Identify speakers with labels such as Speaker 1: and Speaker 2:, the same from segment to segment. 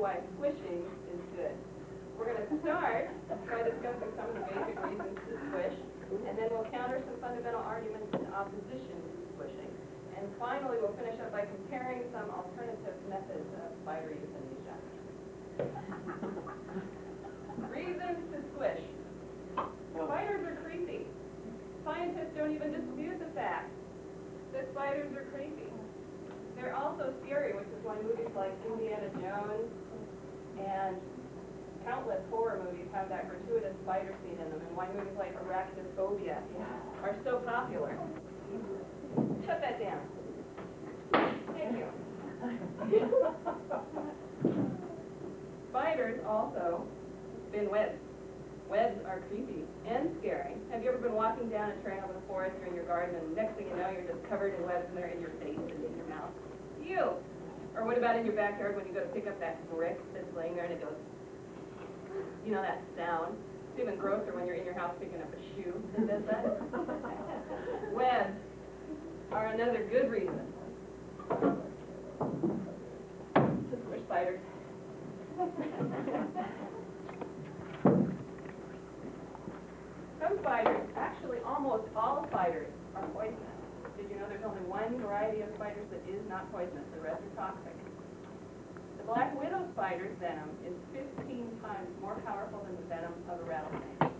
Speaker 1: why squishing is good. We're going to start by discussing some of the basic reasons to squish, and then we'll counter some fundamental arguments in opposition to squishing. And finally, we'll finish up by comparing some alternative methods of spider euthanasia. Reasons to squish. Spiders are creepy. Scientists don't even dispute the fact that spiders are creepy. Also scary, which is why movies like Indiana Jones and countless horror movies have that gratuitous spider scene in them, and why movies like Arachnophobia are so popular. Shut that down. Thank you. Spiders also spin webs. Webs are creepy and scary. Have you ever been walking down a trail in the forest or in your garden, and next thing you know, you're just covered in webs, and they're in your face and in your mouth? You. Or what about in your backyard when you go to pick up that brick that's laying there and it goes, you know that sound? It's even grosser when you're in your house picking up a shoe that does that. Webs are another good reason squish spiders. Some spiders, actually almost all spiders, are poisonous. Did you know there's only one variety of spiders that is not poisonous? The rest are toxic. The black widow spider's venom is 15 times more powerful than the venom of a rattlesnake.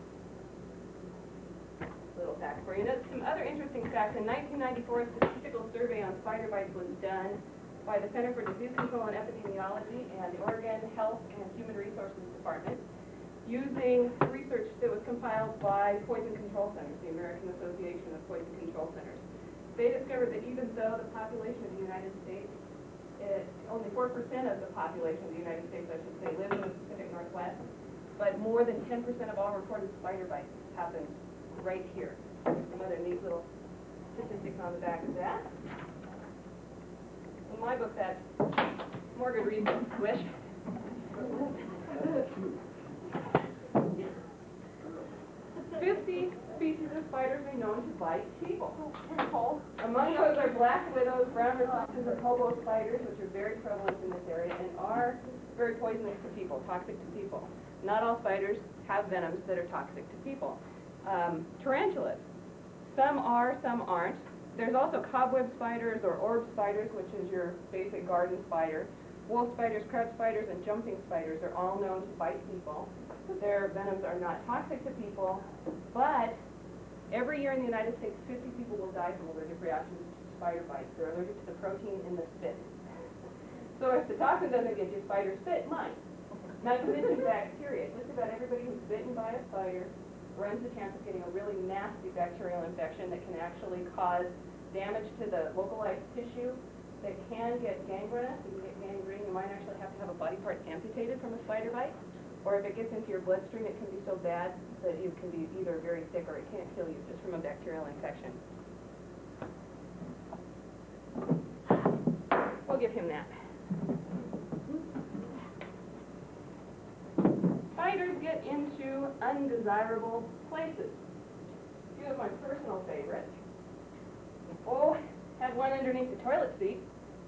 Speaker 1: Little fact for you. Now, some other interesting facts. In 1994, a statistical survey on spider bites was done by the Center for Disease Control and Epidemiology and the Oregon Health and Human Resources Department using research that was compiled by Poison Control Centers, the American Association of Poison Control Centers. They discovered that even though the population of the United States, it, only 4% of the population of the United States, I should say, lives in the Pacific Northwest, but more than 10% of all reported spider bites happen right here. Some other neat little statistics on the back of that. In my book, that's more good reason to squish. Fifty species of spiders are known to bite people. Among those are black widows, brown recluses, and hobo spiders, which are very prevalent in this area and are very poisonous to people, toxic to people. Not all spiders have venoms that are toxic to people. Um, tarantulas. Some are, some aren't. There's also cobweb spiders or orb spiders, which is your basic garden spider. Wolf spiders, crab spiders, and jumping spiders are all known to bite people. Their venoms are not toxic to people, but every year in the United States, 50 people will die from allergic reactions to spider bites. They're allergic to the protein in the spit. So if the toxin doesn't get you, spider spit might. Not to mention bacteria. Just about everybody who's bitten by a spider runs the chance of getting a really nasty bacterial infection that can actually cause damage to the localized tissue that can get gangrenous. You get gangrene, you might actually have to have a body part amputated from a spider bite. Or if it gets into your bloodstream, it can be so bad that you can be either very sick or it can't kill you just from a bacterial infection. We'll give him that. Spiders get into undesirable places. Few of my personal favorites. Oh, had one underneath the toilet seat.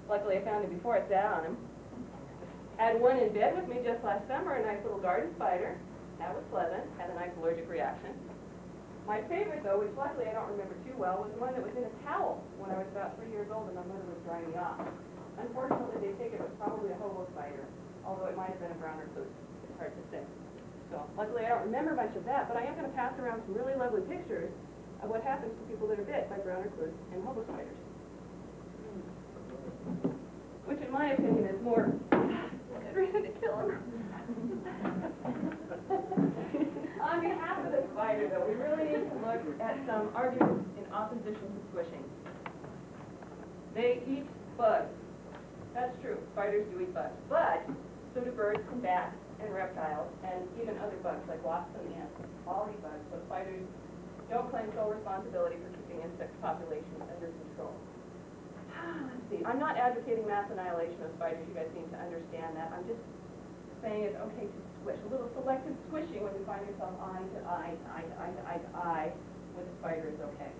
Speaker 1: Luckily, I found him before it sat on him. Had one in bed with me just last summer, a nice little garden spider. That was pleasant, had a nice allergic reaction. My favorite, though, which luckily I don't remember too well, was one that was in a towel when I was about three years old and my mother was drying me off. Unfortunately, they think it was probably a hobo spider, although it might have been a brown recluse. It's hard to say. So luckily I don't remember much of that, but I am going to pass around some really lovely pictures of what happens to people that are bit by brown recluse and hobo spiders. Hmm. Which in my opinion is more reason to kill him. On behalf of the spider, though, we really need to look at some arguments in opposition to squishing. They eat bugs. That's true. Spiders do eat bugs. But so do birds and bats and reptiles and even other bugs like wasps and ants. All eat bugs. So spiders don't claim sole responsibility for keeping insect populations under control. Let's see. I'm not advocating mass annihilation of spiders. You guys need to understand that. I'm just saying it's okay to squish. A little selective squishing when you find yourself eye to eye, eye to eye to eye to eye with a spider is okay.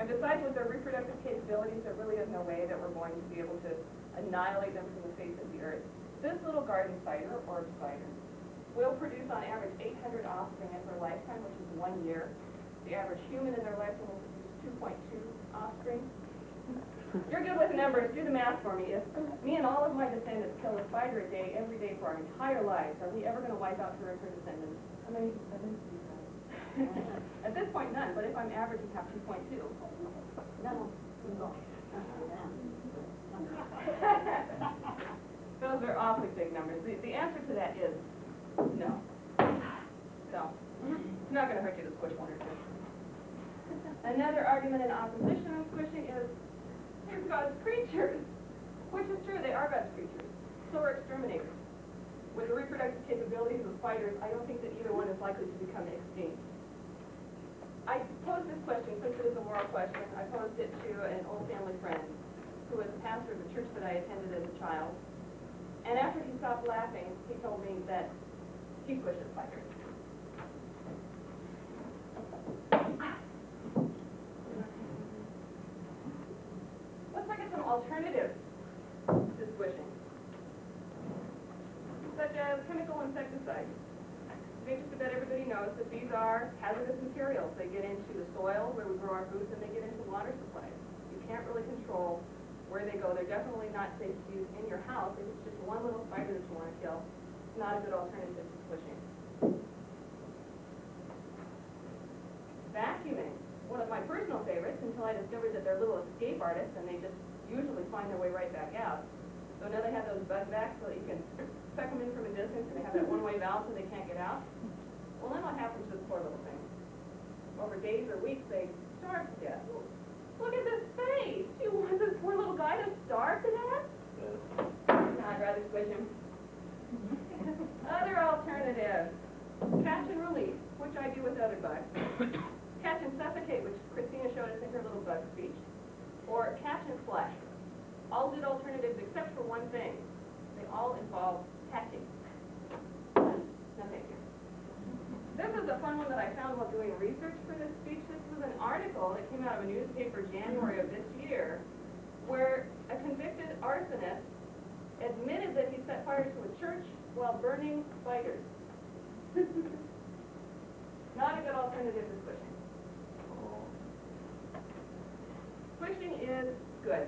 Speaker 1: And besides, with their reproductive capabilities, there really is no way that we're going to be able to annihilate them from the face of the earth. this little garden spider, or spider, will produce on average eight hundred offspring in their lifetime, which is one year. The average human in their lifetime will produce two point two offspring. You're good with numbers, do the math for me. If me and all of my descendants kill a spider a day, every day for our entire lives, are we ever gonna wipe out her and her descendants?
Speaker 2: How many descendants do you have?
Speaker 1: At this point, none, but if I'm averaging, have two point two.
Speaker 2: No.
Speaker 1: Those are awfully big numbers. The, the answer to that is no. So, it's not gonna hurt you to squish one or two. Another argument in opposition on squishing is they're God's creatures, which is true, they are God's creatures. So are exterminators. With the reproductive capabilities of spiders, I don't think that either one is likely to become extinct. I posed this question, since it is a moral question, I posed it to an old family friend who was a pastor of the church that I attended as a child. And after he stopped laughing, he told me that he squishes spiders. Let's look at some alternatives to squishing, such as chemical insecticides. I think just about everybody knows that these are hazardous materials. They get into the soil where we grow our foods and they get into water supplies. You can't really control where they go. They're definitely not safe to use in your house. If it's just one little spider that you want to kill, it's not a good alternative to squishing. Vacuuming, one of my personal favorites until I discovered that they're little escape artists and they just usually find their way right back out. So now they have those bug vacs so that you can peck them in from a distance and they have that one-way valve so they can't get out. Well, then what happens to the poor little thing? Over days or weeks, they starve to death. Look at this face! Do you want this poor little guy to starve to death? No, I'd rather squish him. Other alternatives, catch and release, which I do with other bugs. Catch and suffocate, which Christina showed us in her little bug speech. Or catch and flush. All good alternatives except for one thing. They all involve hatching. No, thank you. This is a fun one that I found while doing research for this speech. An article that came out of a newspaper January of this year where a convicted arsonist admitted that he set fire to a church while burning spiders. Not a good alternative to squishing. Squishing is good.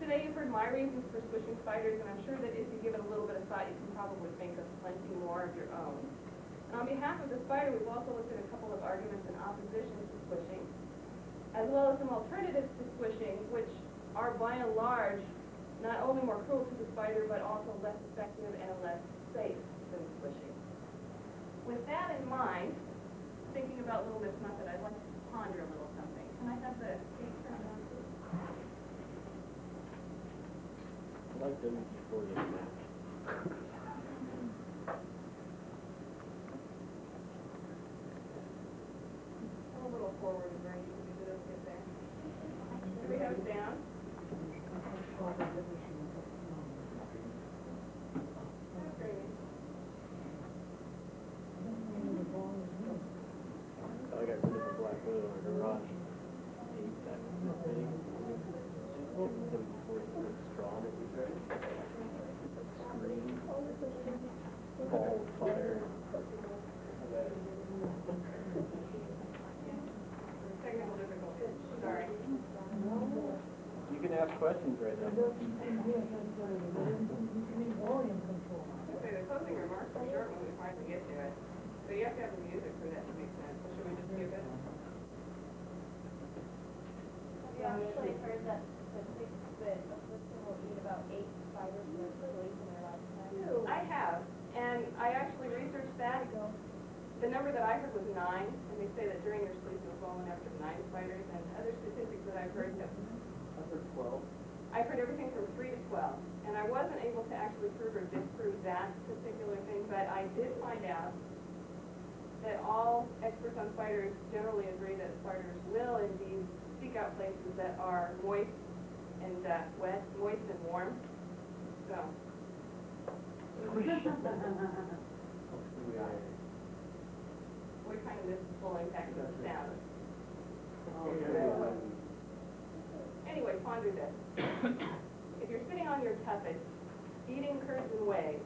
Speaker 1: Today you've heard my reasons for squishing spiders, and I'm sure that if you give it a little bit of thought, you can probably think of plenty more of your own. And on behalf of the spider, we've also looked at a couple of arguments in opposition to squishing, as well as some alternatives to squishing, which are by and large not only more cruel to the spider, but also less effective and less safe than squishing. With that in mind, thinking about Little Miss Muffet, I'd like to ponder a little something. Can I have the case turned on, please?
Speaker 3: I like them before they match.
Speaker 1: Come a little forward, Bernie, so we don't get there. Do we have it down? That's great.
Speaker 3: I got rid of the black widow in her garage. Eight that big. Them before you put straw in it. Scream. Ball of fire.
Speaker 1: Technical difficulties, sorry.
Speaker 3: You can ask questions right now.
Speaker 1: The closing remarks are short when we finally get to it.
Speaker 4: 12.
Speaker 1: I heard everything from 3 to 12, and I wasn't able to actually prove or disprove that particular thing, but I did find out that all experts on spiders generally agree that spiders will indeed seek out places that are moist and uh, wet, moist and warm. So. We're kind of missing full impact of sound. Oh, yeah ponder this. if you're sitting on your tuffet, eating curds and whey,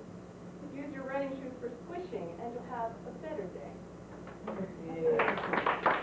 Speaker 1: use your running shoes for squishing and you'll have a better day. Yeah.